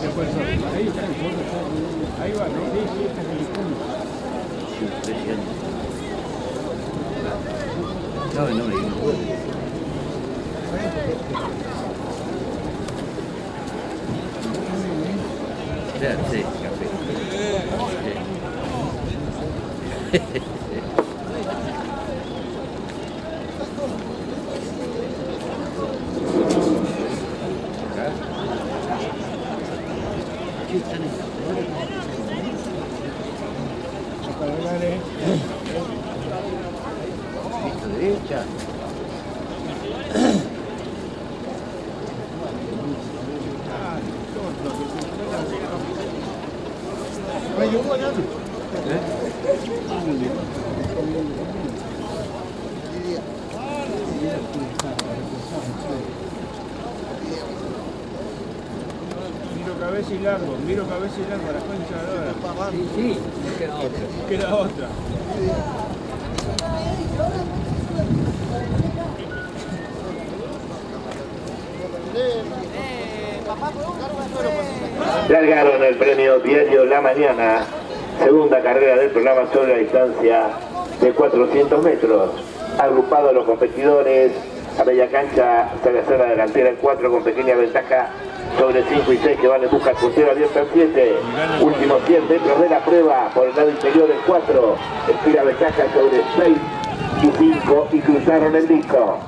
depois aí tem toda aí o avião deixa também como não não não é sim café これ横にあるえ？Cabeza y largo, miro cabeza y largo, la concha de la hora. Sí, sí, queda otra. Queda otra. Largaron el premio Diario La Mañana, segunda carrera del programa sobre la distancia de 400 metros. Agrupados los competidores, a media cancha se la delantera en 4 con pequeña ventaja sobre 5 y 6 que van en busca del puntero abierto en 7. Últimos 100 metros de la prueba por el lado interior en 4. Estira ventaja sobre 6 y 5 y cruzaron el disco.